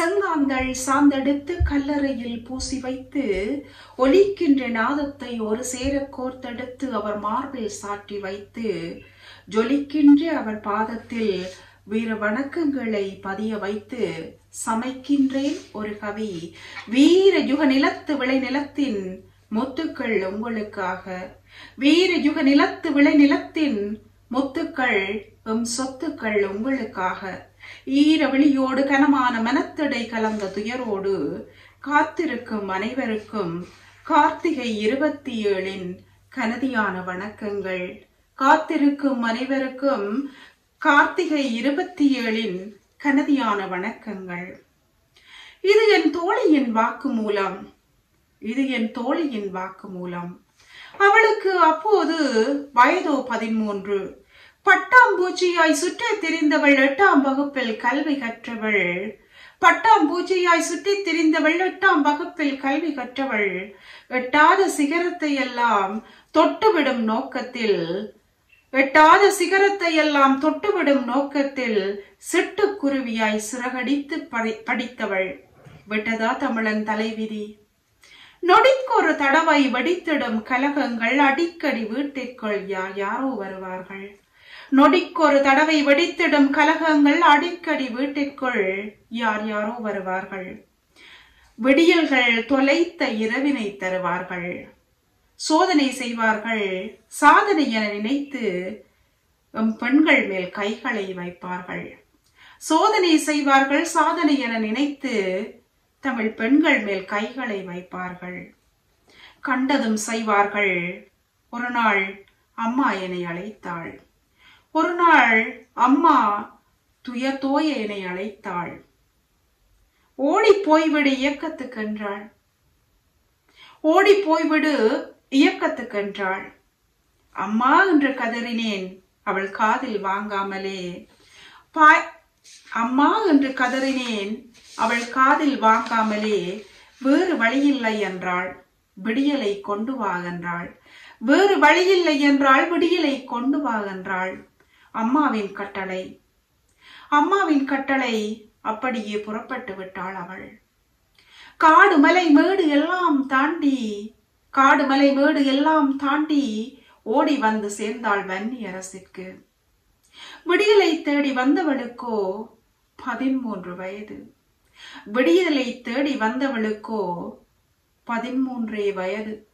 செங்காந்தள் சாந்தெடுத்து கல்லறையில் பூசி வைத்து ஒலிக்கின்ற நாதத்தை ஒரு சேர கோர்த்தெடுத்து அவர் மார்பில் சாட்டி வைத்து ஜொலிக்கின்ற அவர் பாதத்தில் வீர வணக்கங்களை பதிய வைத்து சமைக்கின்றேன் ஒரு கவி. வீர யுக நிலத்து விளை நிலத்தின் முத்துக்கள் உங்களுக்காக. வீர யுக நிலத்து விளை நிலத்தின் முத்துக்கள் எம் சொத்துக்கள் உங்களுக்காக. ஈரவிழியோடு கனமான மனத்தடை கலந்த துயரோடு காத்திருக்கும் அனைவருக்கும் கார்த்திகை இருபத்தி ஏழின் கனதியான வணக்கங்கள். காத்திருக்கும் அனைவருக்கும் கார்த்திகை இருபத்தி ஏழின் கனதியான வணக்கங்கள். இது என் தோழியின் வாக்கு மூலம் இது என் தோழியின் வாக்கு மூலம் அவளுக்கு அப்போது வயதோ பதிமூன்று. பட்டாம்பூச்சியாய் சுற்றித் திரிந்தவள் எட்டாம் வகுப்பில் கல்வி கற்றவள். பட்டாம்பூச்சியாய் சுற்றித் திரிந்தவள் எட்டாம் வகுப்பில் கல்வி கற்றவள். எட்டாத சிகரத்தை எல்லாம் தொட்டுவிடும் நோக்கத்தில் எட்டாத சிகரத்தை எல்லாம் தொட்டுவிடும் நோக்கத்தில் சிட்டுக்குருவியாய் சிறகடித்து படித்தவள். விட்டதா தமிழன் தலைவிதி? நொடிக்கொரு தடவை வெடித்திடும் கலகங்கள் அடிக்கடி வீட்டிற்குள் யார் யாரோ வருவார்கள். நொடிக்கொரு தடவை வெடித்திடும் கலகங்கள் அடிக்கடி வீட்டிற்குள் யார் யாரோ வருவார்கள். வெடியல்கள் தொலைத்த இரவினை தருவார்கள். சோதனை செய்வார்கள். சாதனை என நினைத்து பெண்கள் மேல் கைகளை வைப்பார்கள். சோதனை செய்வார்கள் சாதனை என நினைத்து தமிழ் பெண்கள் மேல் கைகளை வைப்பார்கள். கண்டதும் செய்வார்கள். ஒரு நாள் அம்மா என்னை அழைத்தாள். ஒரு நாள் அம்மா துயத்தோய என்னை அழைத்தாள். ஓடி போய்விடு இயக்கத்துக்கென்றாள் ஓடி போய்விடு இயக்கத்துக்கென்றாள் அம்மா என்று கதறினேன் அவள் காதில் வாங்காமலே. பாய் அம்மா என்று கதறினேன் அவள் காதில் வாங்காமலே. வேறு வழியில்லை என்றாள் விடியலை கொண்டு வா என்றாள். வேறு வழியில்லை என்றாள் விடியலை கொண்டு வா என்றாள். அம்மாவின் கட்டளை. அம்மாவின் கட்டளை அப்படியே புறப்பட்டு விட்டாள் அவள். காடு மலை மேடு எல்லாம் தாண்டி காடு மலை மேடு எல்லாம் தாண்டி ஓடி வந்து சேர்ந்தாள் வன்னி அரசிற்கு விடியலை தேடி வந்தவளுக்கோ பதிமூன்று வயது. விடியலை தேடி வந்தவளுக்கோ பதிமூன்றே வயது.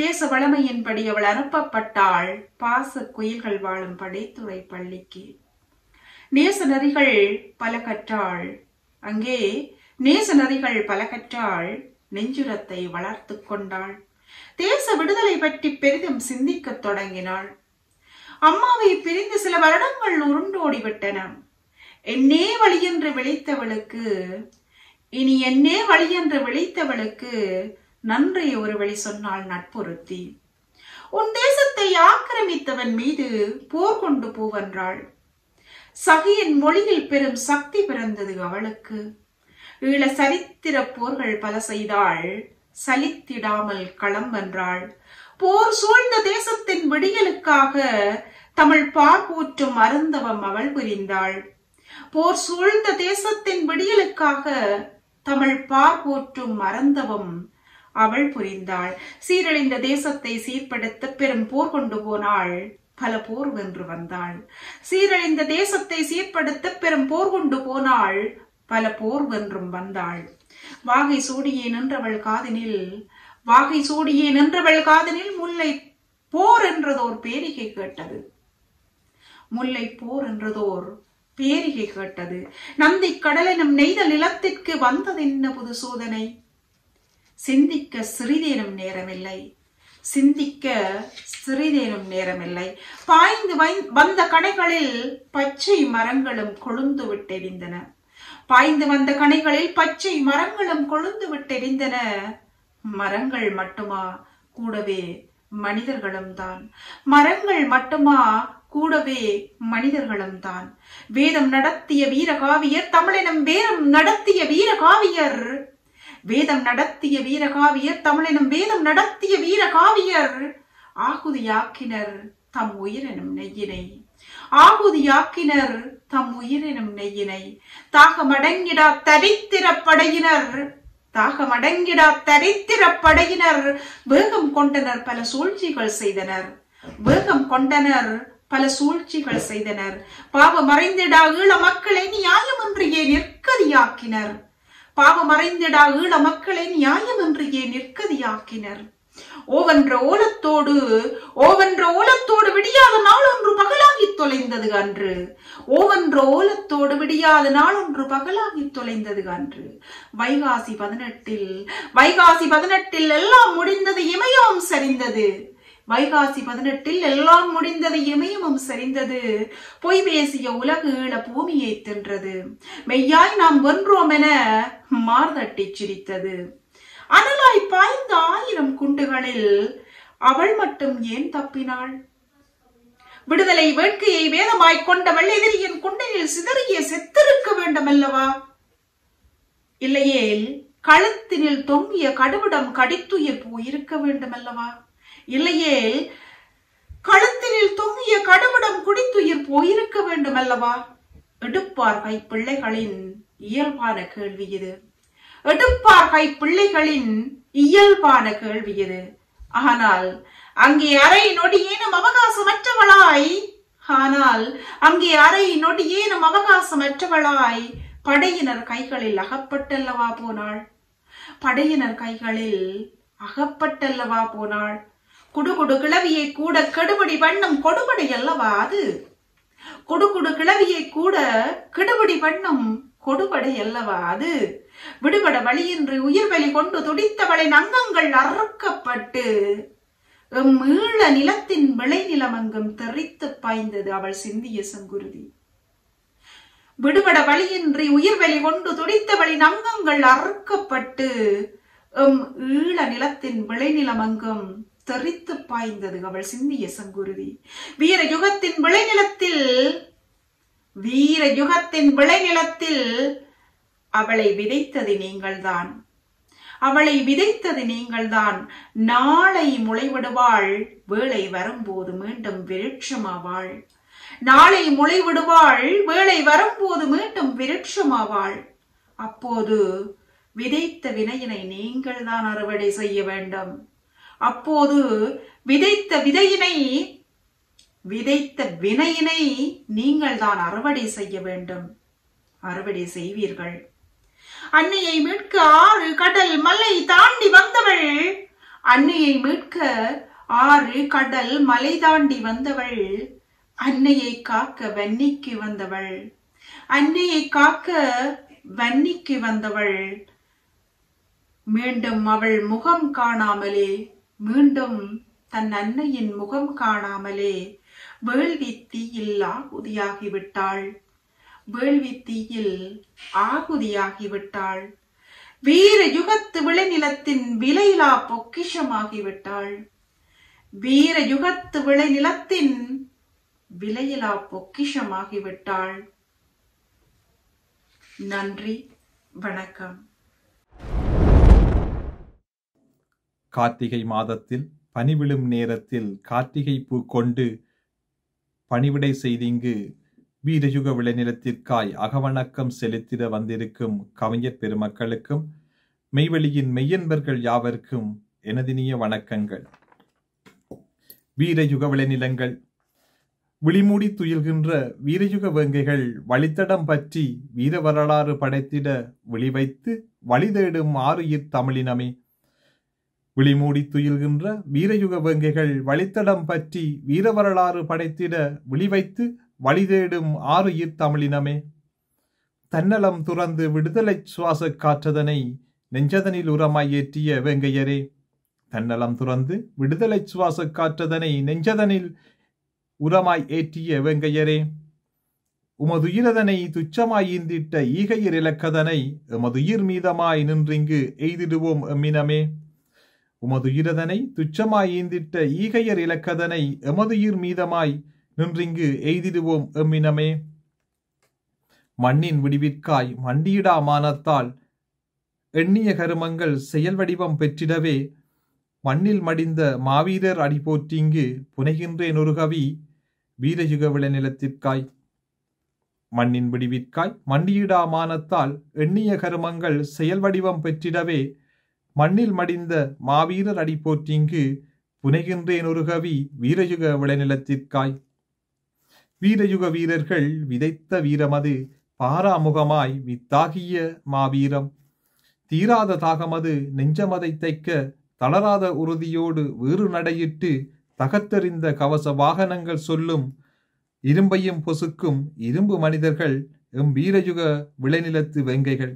தேச வளமையின்படி அவள் அனுப்பப்பட்டாள். பாச குயில்கள் வாழும் படைத்துறை பள்ளிக்கு. நேச நரிகள் பல கற்றாள். அங்கே நேச நரிகள் பல கற்றாள். நெஞ்சுரத்தை வளர்த்து கொண்டாள். தேச விடுதலை பற்றி பெரிதும் சிந்திக்கத் தொடங்கினாள். அம்மாவை பிரிந்து சில வருடங்கள் உருண்டோடி விட்டன. என்னே வழியென்று விழித்தவளுக்கு இனி என்னே வழியென்று விழித்தவளுக்கு நன்றி ஒரு வழி சொன்னாள் நட்புறுத்தி. உன் தேசத்தை ஆக்கிரமித்தவன் மீது போர் கொண்டு போவென்றாள் சகியின் மொழியில் பெரும் சக்தி பிறந்தது அவளுக்கு. ஈழ சரித்திர போர்கள் பல செய்தாள் சலித்திடாமல் களம் வென்றாள். போர் சூழ்ந்த தேசத்தின் விடியலுக்காக தமிழ் பார்ப்போற்றும் அருந்தவம் அவள் புரிந்தாள். போர் சூழ்ந்த தேசத்தின் விடியலுக்காக தமிழ் பார்ப்போற்றும் அருந்தவம் அவள் புரிந்தாள். சீரழிந்த தேசத்தை சீர்படுத்த பெரும் போர் கொண்டு போனாள். பல போர் வென்று வந்தாள். சீரழிந்த தேசத்தை சீர்படுத்த பெரும் போர் கொண்டு போனாள். பல போர் வென்றும் வந்தாள். வாகை சூடியே நின்றவள் காதினில் வாகை சூடியே நின்றவள் காதினில் முல்லை போர் என்றதோர் பேரிகை கேட்டது. முல்லை போர் என்றதோர் பேரிகை கேட்டது. நந்தி கடலெனும் நெய்த நிலத்திற்கு வந்ததென்ன புது சோதனை? சிந்திக்க சிறிதேனும் நேரமில்லை. சிந்திக்க சிறிதேனும் நேரமில்லை. பாய்ந்து வந்த கணைகளில் பச்சை மரங்களும் கொழுந்து விட்டெறிந்தன பாய்ந்து வந்த கணைகளில் பச்சை மரங்களும் கொழுந்து விட்டெறிந்தன மரங்கள் மட்டுமா? கூடவே மனிதர்களும் தான். மரங்கள் மட்டுமா? கூடவே மனிதர்களும் தான். வேதம் நடத்திய வீரகாவியர் தமிழினம் வேதம் நடத்திய வீரகாவியர் வேதம் நடத்திய வீரகாவியர் தமிழெனும் வேதம் நடத்திய வீரகாவியர். ஆகுதியாக்கினர் தம் உயிரெனும் நெய்யினை. ஆகுதியாக்கினர் தம் உயிரினும் நெய்யினை. தாகமடங்கிடா தரித்திர படையினர். தாகமடங்கிடா தரித்திர படையினர். வேகம் கொண்டனர் பல சூழ்ச்சிகள் செய்தனர். வேகம் கொண்டனர் பல சூழ்ச்சிகள் செய்தனர். பாவம் மறைந்திடா ஈழ மக்களை நியாயமின்றியே நிற்கதியாக்கினர். பாவம் மறைந்திடா ஈழ மக்களை நியாயமின்றியே நிற்கதியாக்கினர்? ஓவென்ற ஓலத்தோடு ஓவென்ற ஓலத்தோடு விடியாத நாள் ஒன்று பகலாகி தொலைந்தது அன்று. ஓவென்ற ஓலத்தோடு விடியாத நாள் ஒன்று பகலாகி தொலைந்தது அன்று. வைகாசி பதினெட்டில் வைகாசி பதினெட்டில் எல்லாம் முடிந்தது இமயம் சரிந்தது. வைகாசி பதினெட்டில் எல்லாம் முடிந்தது இமயமும் சரிந்தது பொய் பேசிய உலகு ஈழ பூமியை தின்றது. மெய்யாய் நாம் வென்றோம் என மார்தட்டி சிரித்தது. அனலாய் பாய்ந்த ஆயிரம் குண்டுகளில் அவள் மட்டும் ஏன் தப்பினாள்? விடுதலை வேட்கையை வேதமாய் கொண்டவள் எதிரியின் குண்டையில் சிதறிய செத்திருக்க வேண்டும் அல்லவா இல்லையேல் கழுத்தினில் தொங்கிய கடுவிடம் கடித்துயிர் போயிருக்க வேண்டும் அல்லவா இல்லையேல் கழுத்தினில் தொங்கிய கடுவிடம் குடித்துயிர் போயிருக்க வேண்டும் அல்லவா எடுப்பார் கை பிள்ளைகளின் இயல்பான கேள்வி இது. எடுப்பார் கை பிள்ளைகளின் இயல்பான கேள்வி இது. ஆனால் அங்கே அரை நொடியேனும் அவகாசமற்றவளாய் ஆனால் அங்கே அரை நொடியேனும் அவகாசமற்றவளாய் படையினர் கைகளில் அகப்பட்டல்லவா போனாள்? படையினர் கைகளில் அகப்பட்டல்லவா போனாள்? குடுகுடு கிளவியை கூட கெடுபடி வண்ணம் கொடுபடி அல்லவா அது? குடுகுடு கிளவியை கூட கெடுபடி வண்ணம் கொடுபடை அல்லவா அது? விடுபட வழியின்றி உயிர் வலி கொண்டு துடித்தவளின் அங்கங்கள் அறுக்கப்பட்டு எம் ஈழ நிலத்தின் விளைநிலமங்கும் தெரித்து பாய்ந்தது அவள் சிந்திய சங்குருதி. விடுபட வழியின்றி உயிர் வலி கொண்டு துடித்தவளின் அங்கங்கள் அறுக்கப்பட்டு எம் ஈழ நிலத்தின் விளைநிலமங்கும் தெரித்து பாய்ந்தது அவள் சிந்திய செங்குருதி. வீர யுகத்தின் விளைநிலத்தில் வீர யுகத்தின் விளைநிலத்தில் அவளை விதைத்தது நீங்கள்தான். அவளை விதைத்தது நீங்கள்தான். நாளை முளைவிடுவாள் வேளை வரும்போது மீண்டும் விருட்சமாவாள். நாளை முளைவிடுவாள் வேளை வரும்போது மீண்டும் விருட்சமாவாள். அப்போது விதைத்த வினையினை நீங்கள் தான் அறுவடை செய்ய வேண்டும். அப்போது விதைத்த விதையினை விதைத்த வினையினை நீங்கள் தான் அறுவடை செய்ய வேண்டும். அறுவடை செய்வீர்கள். அன்னையை மீட்க ஆறு கடல் மலை தாண்டி வந்தவள். அன்னையை மீட்க ஆறு கடல் மலை தாண்டி வந்தவள். அன்னையை காக்க வன்னிக்கு வந்தவள். அன்னையை காக்க வன்னிக்கு வந்தவள். மீண்டும் அவள் முகம் காணாமலே மீண்டும் தன் அன்னையின் முகம் காணாமலே வேள்வி தீயில் ஆகுதியாகிவிட்டாள் வேள்வி தீயில் ஆகுதியாகிவிட்டாள் வீர யுகத்து விளைநிலத்தின் விலையிலா பொக்கிஷமாகிவிட்டாள். வீர யுகத்து விளைநிலத்தின் விலையிலா பொக்கிஷமாகிவிட்டாள். நன்றி வணக்கம். கார்த்திகை மாதத்தில் பனிவிழும் நேரத்தில் கார்த்திகை பூ கொண்டு பணிவிடை செய்திங்கு வீரயுக விளைநிலத்திற்காய் அகவணக்கம் செலுத்திட வந்திருக்கும் கவிஞர் பெருமக்களுக்கும் மெய்வெளியின் மெய்யன்பர்கள் யாவருக்கும் எனதினிய வணக்கங்கள். வீரயுக விளைநிலங்கள். விழிமூடி துயில்கின்ற வீரயுக வேங்கைகள் வழித்தடம் பற்றி வீர வரலாறு படைத்திட விழிவைத்து வழிதேடும் ஆறு தமிழினமே. விழிமூடி துயில்கின்ற வீரயுக வேங்கைகள் வழித்தடம் பற்றி வீரவரலாறு படைத்திட விழிவைத்து வழிதேடும் ஆறுயிர் தமிழினமே. தன்னலம் துறந்து விடுதலை சுவாச காற்றதனை நெஞ்சதனில் உரமாய் ஏற்றிய வேங்கையரே. தன்னலம் துறந்து விடுதலை சுவாச காற்றதனை நெஞ்சதனில் உரமாய் ஏற்றிய வேங்கையரே. உமதுயிரதனை துச்சமாய் ஈந்திட்ட ஈகையர் இலக்கதனை எமதுயிர் மீதமாய் நின்றிங்கு எய்திடுவோம் எம்மினமே. உமதுயிரதனை துச்சமாய் ஈந்திட்ட ஈகையர் இலக்கதனை எமதுயிர் மீதமாய் நின்றிங்கு எய்திடுவோம் எம்மினமே. மண்ணின் விடிவிற்காய் மண்டியிடா மானத்தால் எண்ணிய கருமங்கள் செயல் வடிவம் பெற்றிடவே. மண்ணில் மடிந்த மாவீரர் அடி போற்றிங்கு புனைகின்றேன் ஒரு கவி வீரயுக விளைநிலத்திற்காய். மண்ணின் விடிவிற்காய் மண்டியிடா மானத்தால் எண்ணிய கருமங்கள் செயல் வடிவம் பெற்றிடவே. மண்ணில் மடிந்த மாவீரர் அடி போற்றிங்கு புனைகின்றேன் ஒரு கவி வீரயுக விளைநிலத்திற்காய். வீரயுக வீரர்கள் விதைத்த வீரமது பாராமுகமாய் வித்தாகிய மாவீரம். தீராத தாகமது நெஞ்சமதை தைக்க தளராத உறுதியோடு வேறு நடையிட்டு தகத்தெறிந்த கவச வாகனங்கள் சொல்லும் இரும்பையும் பொசுக்கும் இரும்பு மனிதர்கள் எம் வீரயுக விளைநிலத்து வெங்கைகள்.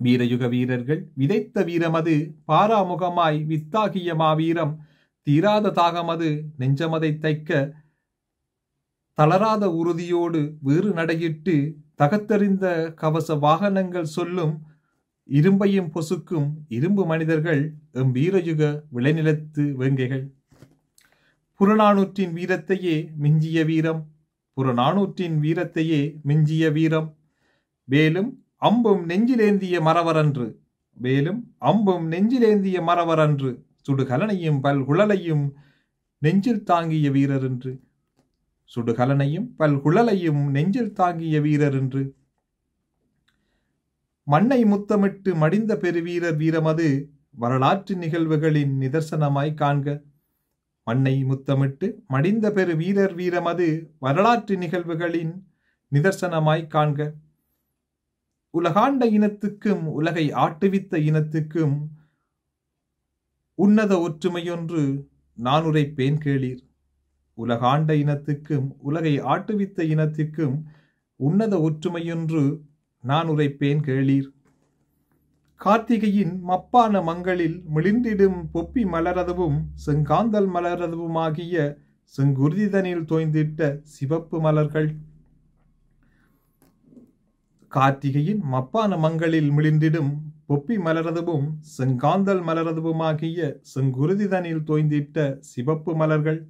வீரயுக வீரர்கள் விதைத்த வீரமது பாராமுகமாய் வித்தாகிய மாவீரம் தீராத தாகமது நெஞ்சமதை தைக்க தளராத உறுதியோடு வேறு நடையிட்டு தகத்தறிந்த கவச வாகனங்கள் சொல்லும் இரும்பையும் பொசுக்கும் இரும்பு மனிதர்கள் எம் வீரயுக விளைநிலத்து வேங்கைகள். புறநானூற்றின் வீரத்தையே மிஞ்சிய வீரம் புறநானூற்றின் வீரத்தையே மிஞ்சிய வீரம். மேலும் அம்பும் நெஞ்சிலேந்திய மறவரன்று. வேலும் அம்பும் நெஞ்சிலேந்திய மறவரன்று. சுடுகலனையும் பல்குழலையும் நெஞ்சில் தாங்கிய வீரரென்று. சுடுகலனையும் பல்குழலையும் நெஞ்சில் தாங்கிய வீரரென்று. மண்ணை முத்தமிட்டு மடிந்த பெருவீரர் வீரமது வரலாற்று நிகழ்வுகளின் நிதர்சனமாய் காண்க. மண்ணை முத்தமிட்டு மடிந்த பெரு வீரர் வீரமது வரலாற்று நிகழ்வுகளின் நிதர்சனமாய் காண்க. உலகாண்ட இனத்துக்கும் உலகை ஆட்டுவித்த இனத்துக்கும் உன்னத ஒற்றுமையொன்று நான் உரைப்பேன் கேளீர். உலகாண்ட இனத்துக்கும் உலகை ஆட்டுவித்த இனத்துக்கும் உன்னத ஒற்றுமையொன்று நான் உரைப்பேன் கேளீர். கார்த்திகையின் மப்பான மங்களில் மிளிந்திடும் பொப்பி மலரதுவும் செங்காந்தல் மலரதுவுமாகிய செங்குருதிதனில் தோய்ந்திட்ட சிவப்பு மலர்கள் கார்த்திகையின் மப்பான மங்களில் மிளிந்திடும் பொப்பி மலரதுவும் செங்காந்தல் மலரதுவுமாகிய செங்குருதிதனில் தோய்ந்திட்ட சிவப்பு மலர்கள்.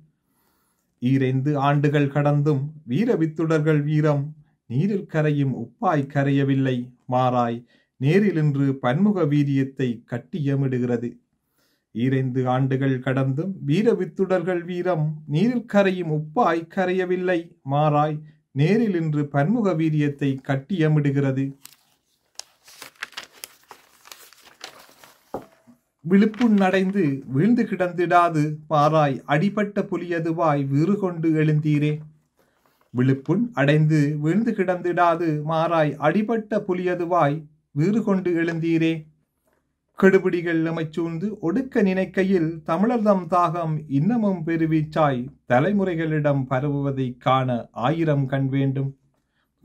ஈரைந்து ஆண்டுகள் கடந்தும் வீர வித்துடர்கள் வீரம் நீரில் கரையும் உப்பாய் கரையவில்லை. மாறாய் நேரிலின்று பன்முக வீரியத்தை கட்டியமிடுகிறது ஈரைந்து ஆண்டுகள் கடந்தும் வீர வித்துடர்கள் வீரம் நீரில் கரையும் உப்பாய் கரையவில்லை. மாறாய் நேரில் இன்று பன்முக வீரியத்தை கட்டியமிடுகிறது விழுப்புண் நடைந்து வீழ்ந்து கிடந்திடாது பாராய் அடிபட்ட புலியதுவாய் வீறு கொண்டு எழுந்தீரே. விழுப்புண் அடைந்து வீழ்ந்து கிடந்திடாது மாறாய் அடிபட்ட புலியதுவாய் வீறு கொண்டு எழுந்தீரே. கெடுபிடிகள் அமைச்சூழ்ந்து ஒடுக்க நினைக்கையில் தமிழர்தம் தாகம் இன்னமும் பெருவீச்சாய் தலைமுறைகளிடம் பரவுவதைக் காண ஆயிரம் கண் வேண்டும்.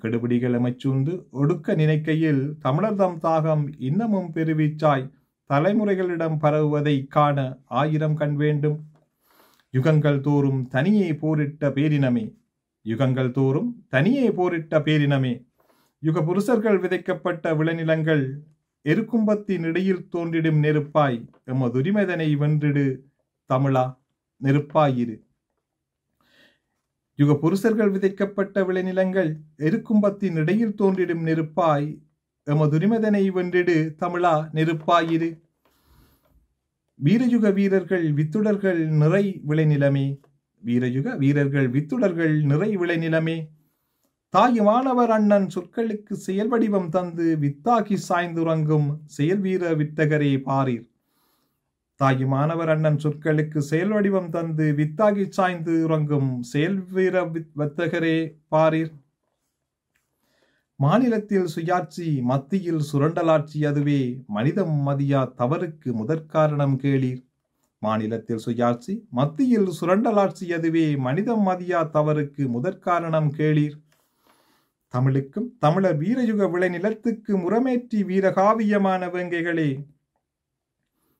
கெடுபிடிகள் அமைச்சூழ்ந்து ஒடுக்க நினைக்கையில் தமிழர்தம் தாகம் இன்னமும் பெருவீச்சாய் தலைமுறைகளிடம் பரவுவதைக் காண ஆயிரம் கண் வேண்டும். யுகங்கள் தோறும் தனியே போரிட்ட பேரினமே. யுகங்கள் தோறும் தனியே போரிட்ட பேரினமே. யுக புருஷர்கள் விதைக்கப்பட்ட விளைநிலங்கள் எருக்கும்பத்தின் இடையில் தோன்றிடும் நெருப்பாய் எமதுரிமதனை வென்றிடு தமிழா நெருப்பாயிரு. யுக புருஷர்கள் விதைக்கப்பட்ட விளைநிலங்கள் எருக்கும்பத்தின் இடையில் தோன்றிடும் நெருப்பாய் எமதுரிமதனை வென்றிடு தமிழா நெருப்பாயிரு. வீரயுக வீரர்கள் வித்துடர்கள் நிறை விளைநிலமே வீரயுக வீரர்கள் வித்துடர்கள் நிறை விளைநிலமே. தாயுமானவர் அண்ணன் சொற்களுக்கு செயல் வடிவம் தந்து வித்தாகி சாய்ந்துறங்கும் செயல் வீர வித்தகரே பாரீர். தாயுமானவர் அண்ணன் சொற்களுக்கு செயல் வடிவம் தந்து வித்தாகி சாய்ந்து உறங்கும் செயல் வீர வித்தகரே பாரீர். மாநிலத்தில் சுயாட்சி மத்தியில் சுரண்டலாட்சி அதுவே மனிதம் மதியா தவறுக்கு முதற்காரணம் கேளீர். மாநிலத்தில் சுயாட்சி மத்தியில் சுரண்டலாட்சி அதுவே மனிதம் மதியா தவறுக்கு முதற்காரணம் கேளீர். தமிழுக்கும் தமிழர் வீரயுக விளைநிலத்துக்கு முரமேற்றி வீரகாவியமான வேங்கைகளே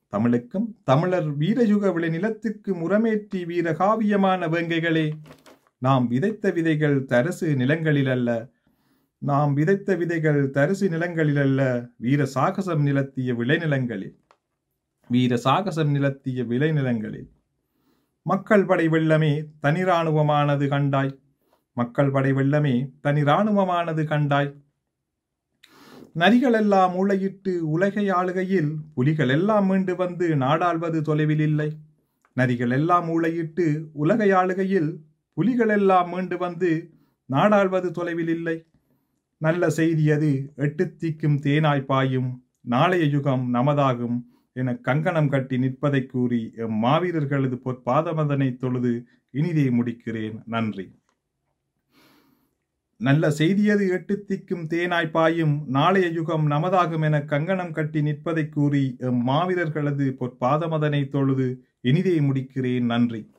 தமிழுக்கும் தமிழர் வீரயுக விளைநிலத்துக்கு முரமேற்றி வீரகாவியமான வேங்கைகளே நாம் விதைத்த விதைகள் தரசு நிலங்களில் அல்ல நாம் விதைத்த விதைகள் தரிசு நிலங்களில் அல்ல வீர சாகசம் நிலத்திய விளைநிலங்களில் வீர சாகசம் நிலத்திய விளைநிலங்களில் மக்கள் படை வெள்ளமே தனி ராணுவமானது கண்டாய். மக்கள் படை வெள்ளமே தனி இராணுவமானது கண்டாய். நரிகளெல்லாம் மூளையிட்டு உலகை ஆளுகையில் புலிகள் எல்லாம் மீண்டு வந்து நாடாள்வது தொலைவில் இல்லை. நரிகள் எல்லாம் மூளையிட்டு உலகை ஆளுகையில் புலிகள் எல்லாம் மீண்டு வந்து நாடாள்வது தொலைவில் இல்லை. நல்ல செய்தி அது எட்டு திக்கும் தேனாய் பாயும் நாளைய யுகம் நமதாகும் என கங்கணம் கட்டி நிற்பதை கூறி எம் மாவீரர்களது பொற்பாதமதனை தொழுது இனிதே முடிக்கிறேன். நன்றி. நல்ல செய்தியது எட்டு திக்கும் தேனாய் பாயும் நாளைய யுகம் நமதாகும் என கங்கணம் கட்டி நிற்பதை கூறி எம் மாவீரர்களது பொற்பாதமதனை தொழுது இனிதே முடிக்கிறேன். நன்றி.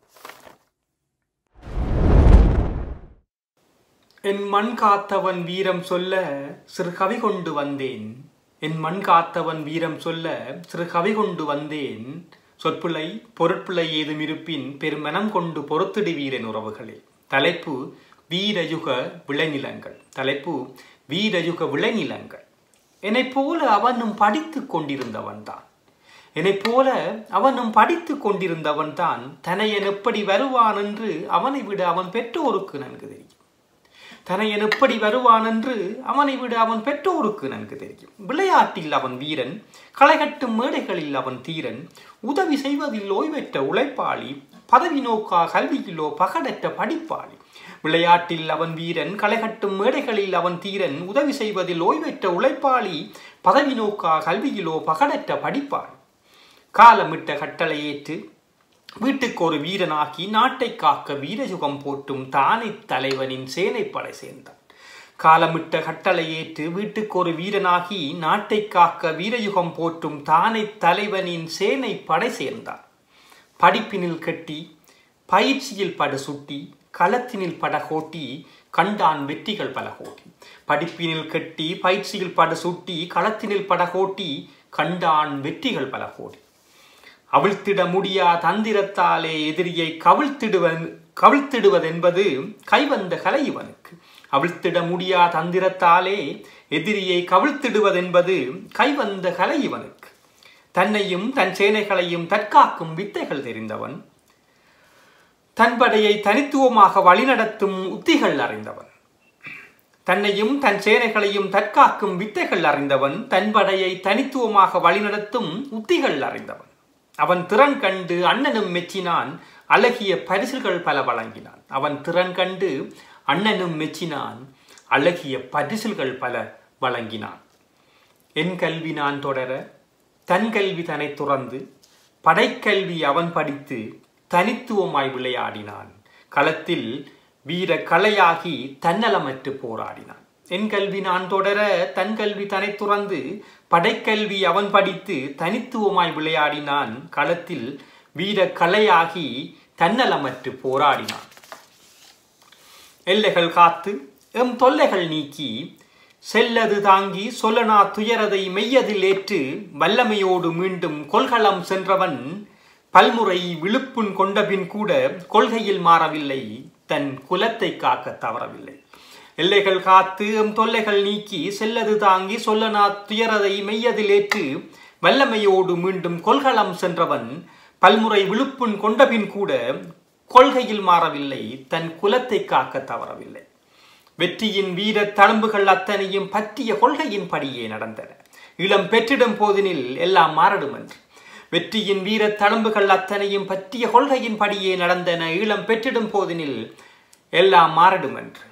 என் மண் காத்தவன் வீரம் சொல்ல சிறு கவி கொண்டு வந்தேன். என் மண் காத்தவன் வீரம் சொல்ல சிறு கவி கொண்டு வந்தேன். சொற்பிழை பொருட்பிழை ஏதும் இருப்பின் பெருமனம் கொண்டு பொறுத்திடுவீரன் உறவுகளே. தலைப்பு வீரயுக விளைநிலங்கள். தலைப்பு வீரயுக விளைநிலங்கள். என்னை போல அவனும் படித்துக் கொண்டிருந்தவன் தான் என்னைப் போல அவனும் படித்துக் கொண்டிருந்தவன் தான் தனையன் எப்படி வருவான் என்று அவனை விட அவன் பெற்றோருக்கு நன்கு தெரியும். தனையன் எப்படி வருவான் என்று அவனை விட அவன் பெற்றோருக்கு நன்கு தெரியும். விளையாட்டில் அவன் வீரன் களைகட்டும் மேடைகளில் அவன் தீரன் உதவி செய்வதில் ஓய்வற்ற உழைப்பாளி பதவி நோக்கா கல்வியிலோ பகடற்ற படிப்பாளி. விளையாட்டில் அவன் வீரன் களைகட்டும் மேடைகளில் அவன் தீரன் உதவி செய்வதில் ஓய்வற்ற உழைப்பாளி பதவி நோக்கா கல்வியிலோ பகடற்ற படிப்பாள் காலமிட்ட கட்டளையேற்று வீட்டுக்கு ஒரு வீரனாக்கி நாட்டை காக்க வீரயுகம் போட்டும் தானே தலைவனின் சேனைப்படை சேர்ந்தான். காலமிட்ட கட்டளை ஏற்று வீட்டுக்கு ஒரு வீரனாகி நாட்டை காக்க வீரயுகம் போற்றும் தானை தலைவனின் சேனை படை சேர்ந்தான். படிப்பினில் கட்டி பயிற்சியில் படு சுட்டி களத்தினில் படகோட்டி கண்டான் வெற்றிகள் பல கோட்டி படிப்பினில் கட்டி பயிற்சியில் பட சுட்டி களத்தினில் படகோட்டி கண்டான் வெற்றிகள் பல கோடி அவிழ்த்திட முடியா தந்திரத்தாலே எதிரியை கவிழ்த்திடுவன் கவிழ்த்திடுவதென்பது கைவந்த கலை இவனுக்கு. அவிழ்த்திட முடியா தந்திரத்தாலே எதிரியை கவிழ்த்திடுவதென்பது கைவந்த கலை இவனுக்கு. தன்னையும் தன் சேனைகளையும் தற்காக்கும் வித்தைகள் தெரிந்தவன் தன் படையை தனித்துவமாக வழிநடத்தும் உத்திகள் அறிந்தவன். தன்னையும் தன் சேனைகளையும் தற்காக்கும் வித்தைகள் அறிந்தவன் தன் படையை தனித்துவமாக வழிநடத்தும் உத்திகள் அறிந்தவன். அவன் திறன் கண்டு அண்ணனும் மெச்சினான் அழகிய பரிசுகள் பல வழங்கினான். அவன் திறன் கண்டு அண்ணனும் மெச்சினான் அழகிய பரிசுகள் பல வழங்கினான். என் கல்வி நான் தொடர தன் கல்வி தன்னை துறந்து படைக்கல்வி அவன் படித்து தனித்துவமாய் விளையாடினான். களத்தில் வீர கலையாகி தன்னலமற்று போராடினான். என் கல்வி நான் தொடர தன் கல்வி தனை துறந்து படைக்கல்வி அவன் படித்து தனித்துவமாய் விளையாடினான். களத்தில் வீர கலையாகி தன்னலமற்று போராடினான். எல்லைகள் காத்து எம் தொல்லைகள் நீக்கி செல்லது தாங்கி சொல்லனா துயரதை மெய்யதில் ஏற்று வல்லமையோடு மீண்டும் கொள்கலம் சென்றவன் பல்முறை விழுப்புண் கொண்டபின் கூட கொள்கையில் மாறவில்லை தன் குலத்தை காக்க தவறவில்லை. எல்லைகள் காத்து எம் தொல்லைகள் நீக்கி செல்லது தாங்கி சொல்லனா துயரதை மெய்யதில் ஏற்று வல்லமையோடு மீண்டும் கொள்களம் சென்றவன் பல்முறை விழுப்புண் கொண்டபின் கூட கொள்கையில் மாறவில்லை தன் குலத்தை காக்க தவறவில்லை. வெற்றியின் வீர தழும்புகள் அத்தனையும் பற்றிய கொள்கையின் படியே நடந்தன. இளம் பெற்றிடும் போதினில் எல்லாம் மாறடும் என்று வெற்றியின் வீர தழும்புகள் அத்தனையும் பற்றிய கொள்கையின் படியே நடந்தன. ஈழம் பெற்றிடும் போதினில் எல்லாம் மாறிடும் என்று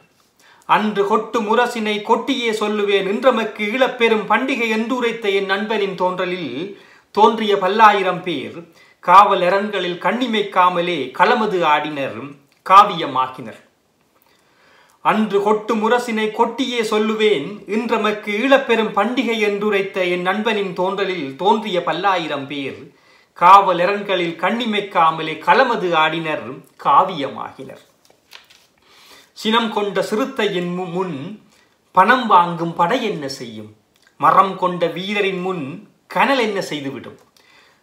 அன்று கொட்டு முரசினை கொட்டியே சொல்லுவேன். இன்றமக்கு ஈழப்பெரும் பண்டிகை என்றுரைத்த என் நண்பனின் தோன்றலில் தோன்றிய பல்லாயிரம் பேர் காவல் அரண்களில் கண்ணிமைக்காமலே களமது ஆடினர் காவியமாக்கினர் அன்று கொட்டு முரசினை கொட்டியே சொல்லுவேன் இன்றமக்கு ஈழப்பெரும் பண்டிகை என்றுரைத்த என் நண்பனின் தோன்றலில் தோன்றிய பல்லாயிரம் பேர் காவல் இரண்களில் கண்ணிமைக்காமலே களமது ஆடினர் காவியமாகினர். சினம் கொண்ட சிறுத்தையின் முன் பணம் வாங்கும் படை என்ன செய்யும்? மரம் கொண்ட வீரரின் முன் கனல் என்ன செய்துவிடும்?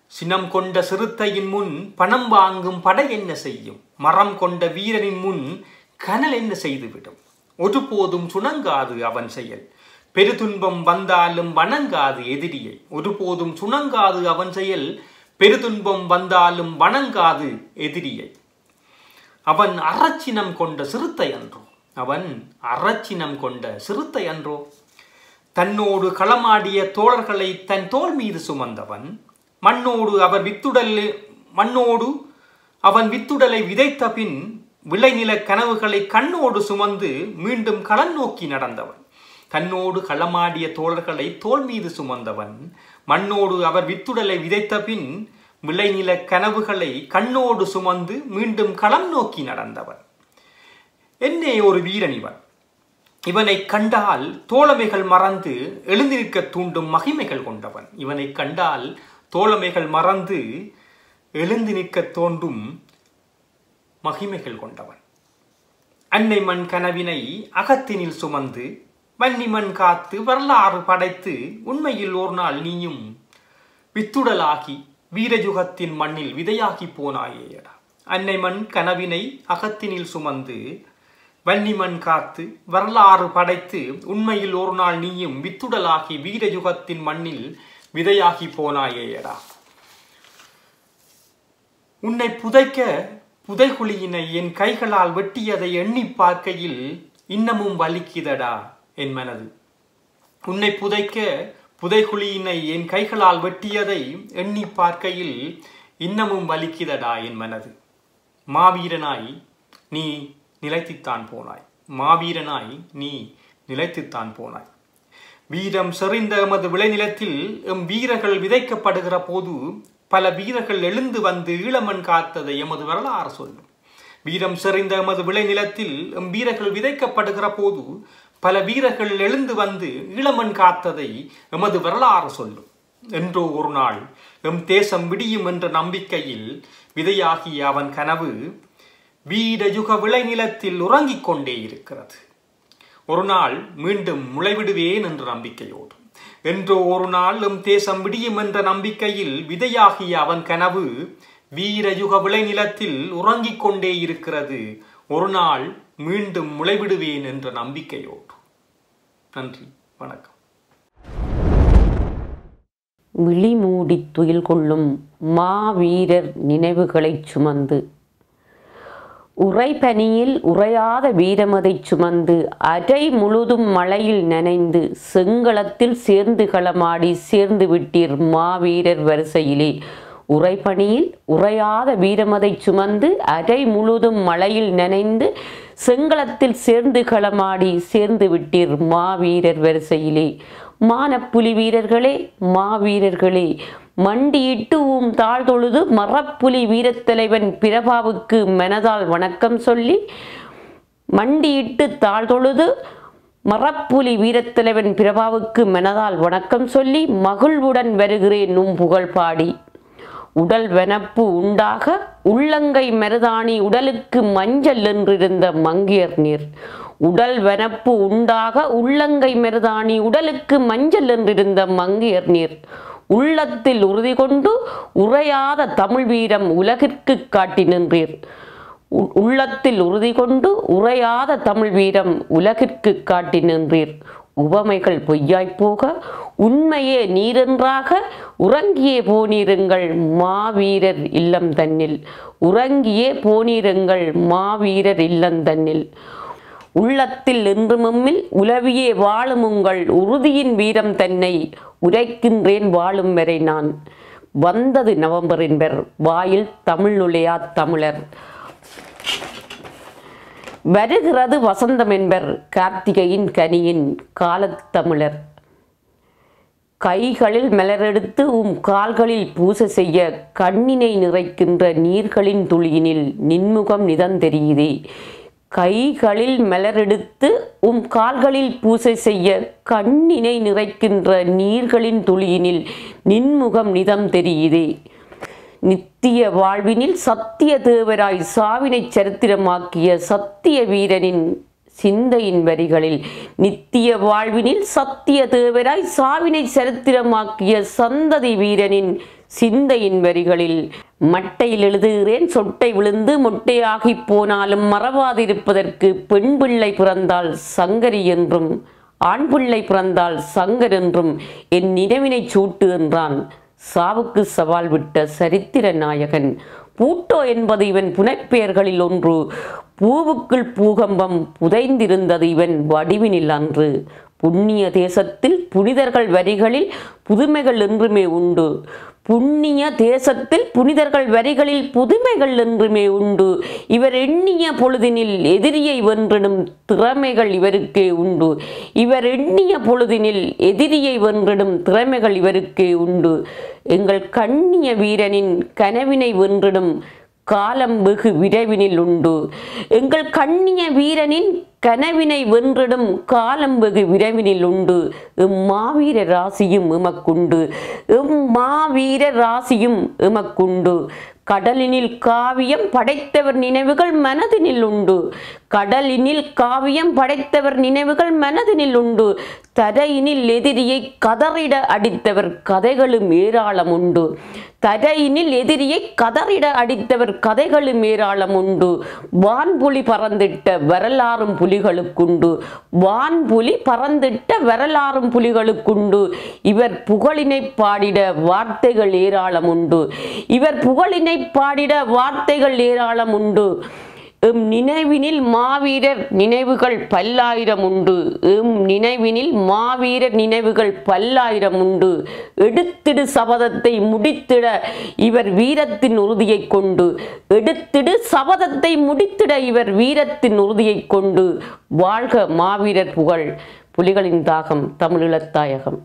சினம் கொண்ட சிறுத்தையின் முன் பணம் வாங்கும் படை என்ன செய்யும்? மரம் கொண்ட வீரரின் முன் கனல் என்ன செய்துவிடும்? ஒருபோதும் சுணங்காது அவன் செயல். பெருதுன்பம் வந்தாலும் வணங்காது எதிரியை. ஒருபோதும் சுணங்காது அவன் செயல். பெருதுன்பம் வந்தாலும் வணங்காது எதிரியை. அவன் அறச்சினம் கொண்ட சிறுத்தை அன்றோ? அவன் அறச்சினம் கொண்ட சிறுத்தை அன்றோ? தன்னோடு களமாடிய தோழர்களை தன் தோல் மீது சுமந்தவன். மண்ணோடு அவர் வித்துடல் மண்ணோடு அவன் வித்துடலை விதைத்த பின் விளைநில கனவுகளை கண்ணோடு சுமந்து மீண்டும் களம் நோக்கி நடந்தவன். தன்னோடு களமாடிய தோழர்களை தோள் மீது சுமந்தவன். மண்ணோடு அவர் வித்துடலை விதைத்த பின் விளைநில கனவுகளை கண்ணோடு சுமந்து மீண்டும் களம் நோக்கி நடந்தவன். என்னே ஒரு வீரன் இவன். இவனை கண்டால் தோழமைகள் மறந்து எழுந்து நிற்க தூண்டும் மகிமைகள் கொண்டவன். இவனை கண்டால் தோழமைகள் மறந்து எழுந்து நிற்க தோன்றும் மகிமைகள் கொண்டவன். அன்னை மண் கனவினை அகத்தினில் சுமந்து வன்னி மண் காத்து வரலாறு படைத்து உண்மையில் ஒரு நாள் நீயும் வித்துடலாகி வீரயுகத்தின் மண்ணில் விதையாகி போனாயேடா அன்னை மண் கனவினை அகத்தினில் சுமந்து வன்னிமண் காத்து வரலாறு படைத்து உண்மையில் ஒரு நாள் நீயும் வித்துடலாகி வீரயுகத்தின் மண்ணில் விதையாகி போனாயேயடா. உன்னை புதைக்க புதைகுழியினை என் கைகளால் வெட்டியதை எண்ணி பார்க்கையில் இன்னமும் வலிக்குதடா என் மனது. உன்னை புதைக்க புதைகுழியினை என் கைகளால் வெட்டியதை எண்ணி பார்க்கையில் இன்னமும் வலிக்குதடா என் மனது. மாவீரனாய் நீ நிலைத்துத்தான் போனாய். மாவீரனாய் நீ நிலைத்துத்தான் போனாய். வீரம் செறிந்த எமது விளைநிலத்தில் எம் வீரர்கள் விதைக்கப்படுகிற போது பல வீரர்கள் எழுந்து வந்து ஈழமன் காத்ததை எமது வரலாறு சொல்லும். வீரம் செறிந்த எமது விளைநிலத்தில் எம் வீரர்கள் விதைக்கப்படுகிற போது பல வீரர்கள் எழுந்து வந்து ஈழமன் காத்ததை எமது வரலாறு சொல்லும். என்றோ ஒரு நாள் எம் தேசம் விடியும் என்ற நம்பிக்கையில் விதையாகிய அவன் கனவு வீரயுக விளைநிலத்தில் உறங்கிக் கொண்டே இருக்கிறது. ஒரு நாள் மீண்டும் முளைவிடுவேன் என்ற நம்பிக்கையோடு என்றோ ஒரு நாள் எம் தேசம் விடியும் என்ற நம்பிக்கையில் விதையாகிய அவன் கனவு வீரயுக விளைநிலத்தில் உறங்கிக் கொண்டே இருக்கிறது. ஒரு நாள் மீண்டும் முளைவிடுவேன் என்ற நம்பிக்கையோடு. நன்றி. வணக்கம். விழி மூடி துயில் கொள்ளும் மாவீரர் நினைவுகளைச் சுமந்து உறைபனியில் உறையாத வீரமதைச் சுமந்து அரை முழுதும் மழையில் நனைந்து செங்களத்தில் சேர்ந்து களமாடி சேர்ந்து விட்டீர் மாவீரர் வரிசையிலே. உறைபனியில் உறையாத வீரமதை சுமந்து அரை முழுதும் மழையில் நனைந்து செங்களத்தில் சேர்ந்து களமாடி சேர்ந்து விட்டீர் மாவீரர் வரிசையிலே. மானப்புலி வீரர்களே மாவீரர்களே மண்டியிட்டு ஊம் தாழ் தொழுது மரப்புலி வீரத்தலைவன் பிரபாவுக்கு மனதால் வணக்கம் சொல்லி மண்டியிட்டு தாழ் தொழுது மரப்புலி வீரத்தலைவன் பிரபாவுக்கு மனதால் வணக்கம் சொல்லி மகிழ்வுடன் வருகிறேன் நும் புகழ் பாடி. உடல் வெனப்பு உண்டாக உள்ளங்கை மருதாணி உடலுக்கு மஞ்சள் என்றிருந்த மங்கியர் நீர். உடல் வெனப்பு உண்டாக உள்ளங்கை மருதாணி உடலுக்கு மஞ்சள் என்றிருந்த மங்கியர் நீர். உள்ளத்தில் உறுதி கொண்டு உறையாத தமிழ் வீரம் உலகிற்கு காட்டி நின்றீர். உ- உள்ளத்தில் உறுதி கொண்டு உரையாத தமிழ் வீரம் உலகிற்கு காட்டி நின்றீர். உவமைகள் பொய்யாய்ப்போக உண்மையே நீரென்றாக உறங்கியே போனீருங்கள் மாவீரர் இல்லம் தன்னில். உறங்கியே போனீருங்கள் மாவீரர் இல்லம் தன்னில். உள்ளத்தில் என்று உலவியே வாழும் உங்கள் உறுதியின் வீரம் தன்னை உரைக்கின்றேன் வாழும் வரை நான். வந்தது நவம்பர் என்பர் வாயில் தமிழ் நுழையா தமிழர். வருகிறது வசந்தம் என்பர் கார்த்திகையின் கனியின் காலத்தமிழர் கைகளில் மலரெடுத்து உம் கால்களில் பூசை செய்ய கண்ணினை நிறைக்கின்ற நீர்களின் துளியினில் நின்முகம் நிதந்தெரியுதே. கைகளில் மலரெடுத்து உம் கால்களில் பூசை செய்ய கண்ணினை நிறைக்கின்ற நீர்களின் துளியினில் நின்முகம் நிதம் தெரியுதே. நித்திய வாழ்வினில் சத்திய தேவராய் சாவினை சரித்திரமாக்கிய சத்திய வீரனின் சிந்தையின் வரிகளில் நித்திய வாழ்வினில் சத்திய தேவராய் சாவினை சரித்திரமாக்கிய சந்ததி வீரனின் சிந்தையின் வரிகளில் மட்டையில் எழுதுகிறேன். சொட்டை விழுந்து மொட்டையாகி போனாலும் மறவாதிருப்பதற்கு பெண் பிள்ளை பிறந்தால் சங்கரி என்றும் ஆண் பிள்ளை பிறந்தால் சங்கர் என்றும் என் நினைவினை சூட்டு என்றான். சாவுக்கு சவால் விட்ட சரித்திர நாயகன். பூட்டோ என்பது இவன் புனைப்பெயர்களில் ஒன்று. பூவுக்குள் பூகம்பம் புதைந்திருந்தது இவன் வடிவினில் அன்று. புண்ணிய தேசத்தில் புனிதர்கள் வரிகளில் புதுமைகள் என்றுமே உண்டு. புண்ணிய தேசத்தில் புனிதர்கள் வரிகளில் புதுமைகள் என்றுமே உண்டு. இவர் எண்ணிய பொழுதினில் எதிரியை வென்றிடும் திறமைகள் இவருக்கே உண்டு. இவர் எண்ணிய பொழுதினில் எதிரியை வென்றிடும் திறமைகள் இவருக்கே உண்டு. எங்கள் கண்ணிய வீரனின் கனவினை வென்றிடும் காலம் வெகு விரைவினில் உண்டு. எங்கள் கண்ணிய வீரனின் கனவினை வென்றிடும் காலம் வெகு விரைவினில் உண்டு. இம்மாவீர ராசியும் எமக்குண்டு. இம்மாவீர ராசியும் எமக்குண்டு. கடலினில் காவியம் படைத்தவர் நினைவுகள் மனதினில் உண்டு. கடலினில் காவியம் படைத்தவர் நினைவுகள் மனதினில் உண்டு. தரையினில் எதிரியை கதறிட அடித்தவர் கதைகளும் ஏராளம் உண்டு. தரையினில் எதிரியை கதறிட அடித்தவர் கதைகளும் ஏராளம் உண்டு. வான்புலி பறந்திட்ட வரலாறும் புலிகளுக்குண்டு. வான்புலி பறந்திட்ட வரலாறும் புலிகளுக்குண்டு. இவர் புகழினை பாடிட வார்த்தைகள் ஏராளம் உண்டு. இவர் புகழினை பாடிட வார்த்தைகள் ஏராளம் உண்டு. எம் நினைவினில் மாவீரர் நினைவுகள் பல்லாயிரம் உண்டு. எம் நினைவினில் மாவீரர் நினைவுகள் பல்லாயிரம் உண்டு. எடுத்திடு சபதத்தை முடித்திட இவர் வீரத்தின் உறுதியை கொண்டு. எடுத்திடு சபதத்தை முடித்திட இவர் வீரத்தின் உறுதியை கொண்டு. வாழ்க மாவீரர் புகழ். புலிகளின் தாகம் தமிழீழத்தாயகம்